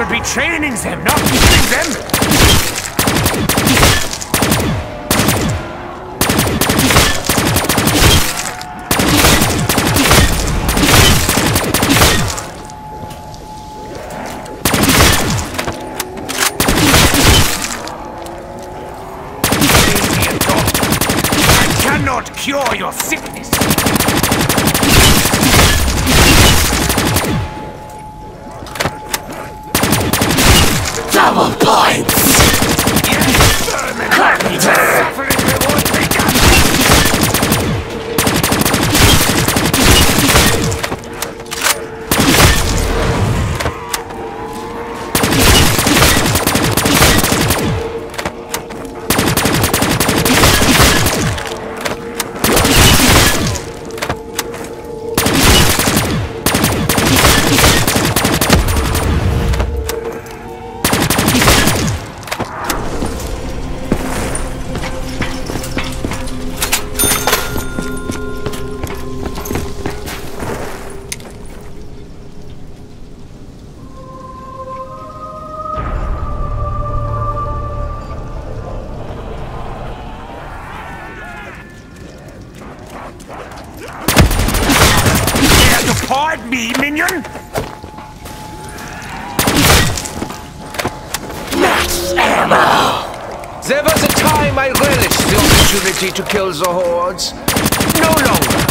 should be training them, not killing them! I cannot cure your sickness. me, minion! Max ammo! There was a time I relished the opportunity to kill the hordes. No longer.